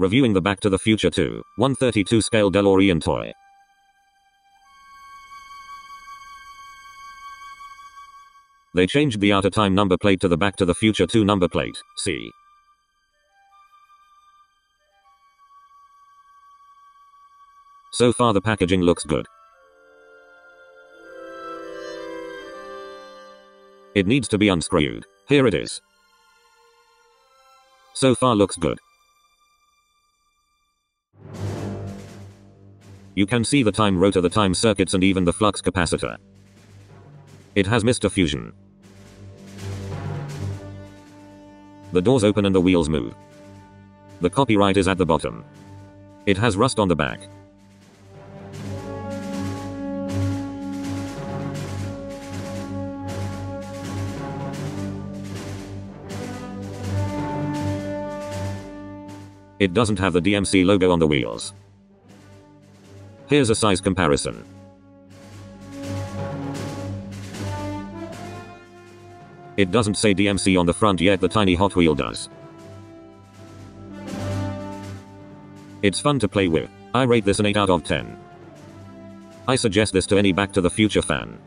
Reviewing the Back to the Future 2, 132 scale DeLorean toy. They changed the OUTATIME number plate to the Back to the Future 2 number plate, see. So far the packaging looks good. It needs to be unscrewed. Here it is. So far looks good. You can see the time rotor, the time circuits and even the flux capacitor. It has Mr. Fusion. The doors open and the wheels move. The copyright is at the bottom. It has rust on the back. It doesn't have the DMC logo on the wheels. Here's a size comparison. It doesn't say DMC on the front yet, the tiny Hot Wheel does. It's fun to play with. I rate this an 8 out of 10. I suggest this to any Back to the Future fan.